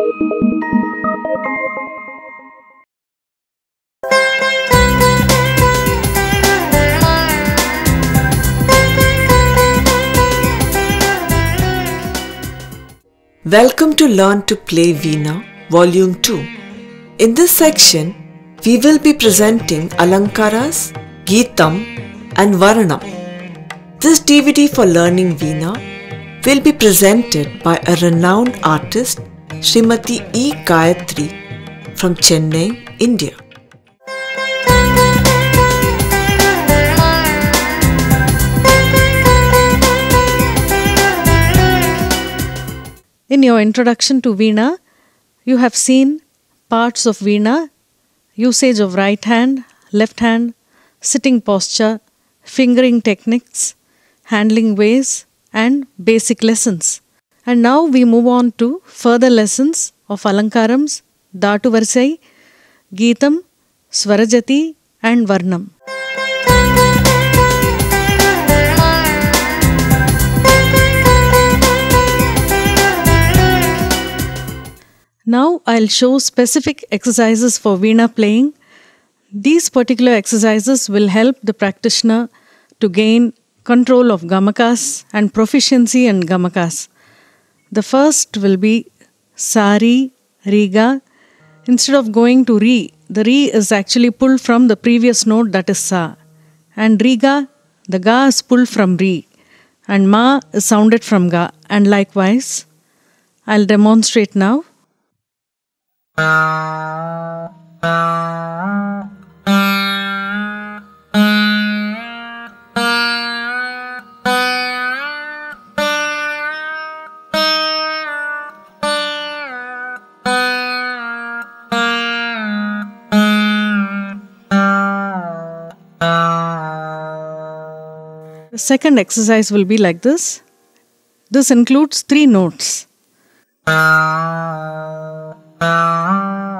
Welcome to Learn to Play Veena, Volume 2. In this section, we will be presenting Alankaras, Geetam, and Varnam. This DVD for learning Veena will be presented by a renowned artist, Srimati E. Gayatri from Chennai, India. In your introduction to Veena, you have seen parts of Veena, usage of right hand, left hand, sitting posture, fingering techniques, handling ways, and basic lessons. And now we move on to further lessons of Alankarams, Dhatu Varisai, Geetam, Swarajati, and Varnam. Now I'll show specific exercises for Veena playing. These particular exercises will help the practitioner to gain control of gamakas and proficiency in gamakas. The first will be sari, riga. Instead of going to re, the re is actually pulled from the previous note that is sa. And riga, the ga is pulled from re. And ma is sounded from ga. And likewise, I'll demonstrate now. The second exercise will be like this. This includes three notes. Uh, uh,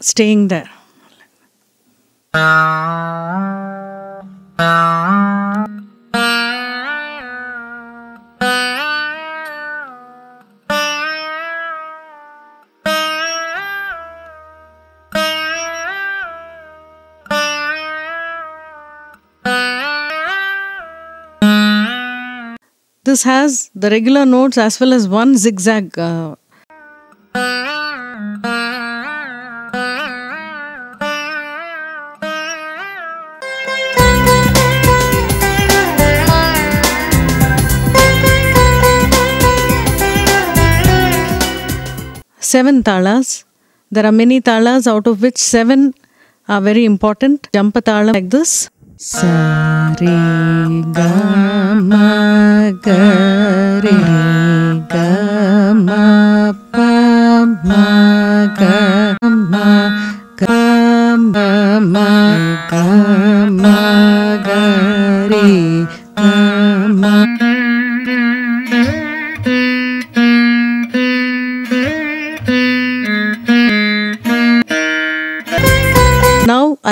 Staying there. This has the regular notes as well as one zigzag. Uh, seven talas. There are many talas, out of which seven are very important. Jampa tala like this. Sa re ga ma ga re ga ma pa ma ga ma ga ma ma ga ma ga re ga ma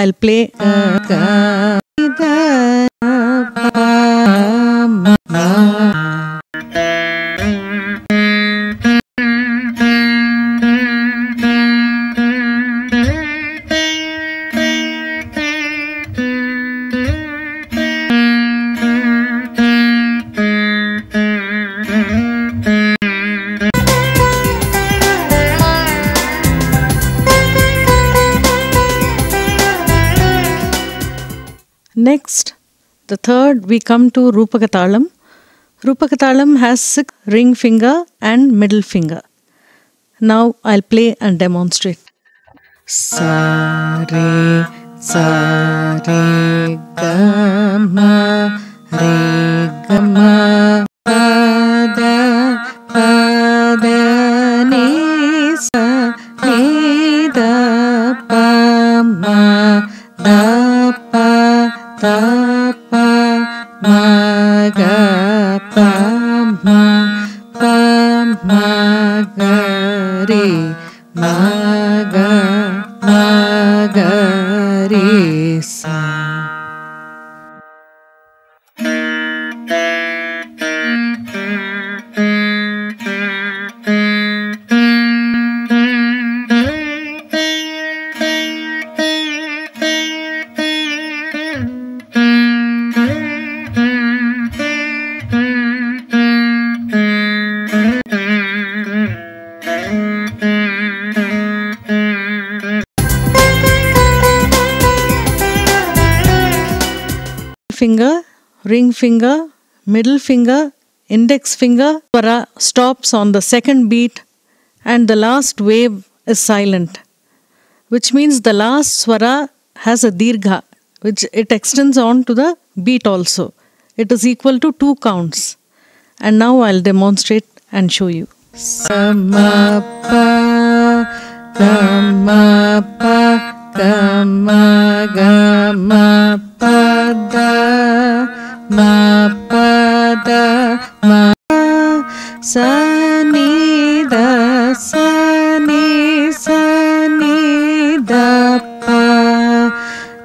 Now I'll play. Next, the third, we come to Rupakatalam. Rupakatalam has six ring finger and middle finger. Now I'll play and demonstrate. Sa re sa re ga ma re ga ma da ring finger, middle finger, index finger, para stops on the second beat, and the last wave is silent, which means the last swara has a dirgha, which it extends on to the beat also. It is equal to two counts. And now I'll demonstrate and show you. Sama pa,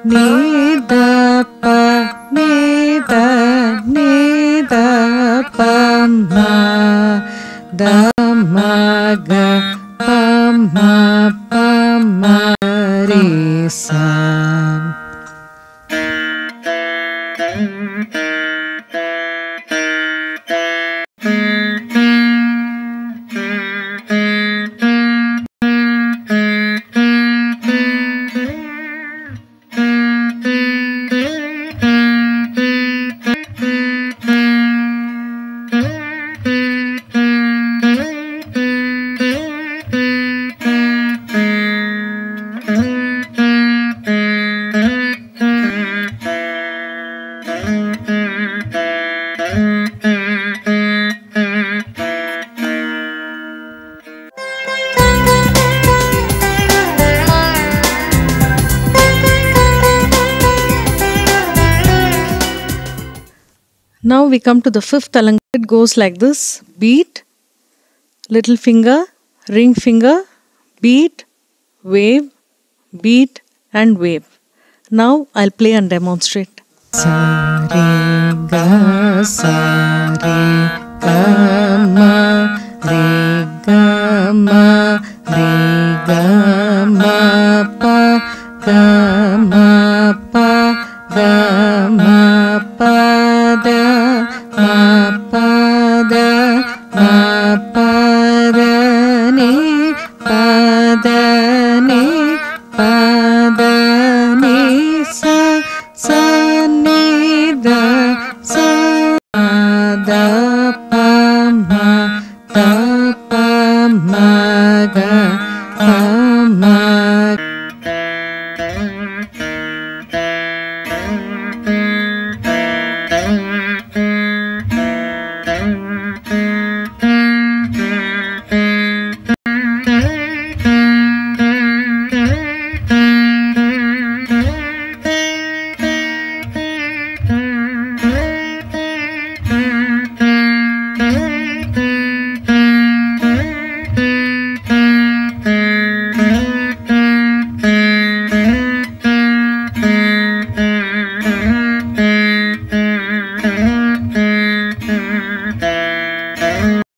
ni da pa ni da ni da pa ma da ma ga pa ma pa ma re sa Now we come to the fifth alang. It goes like this beat, little finger, ring finger, beat, wave, beat, and wave. Now I'll play and demonstrate. Sa re ga sa re ga ma re ga ma re ga ma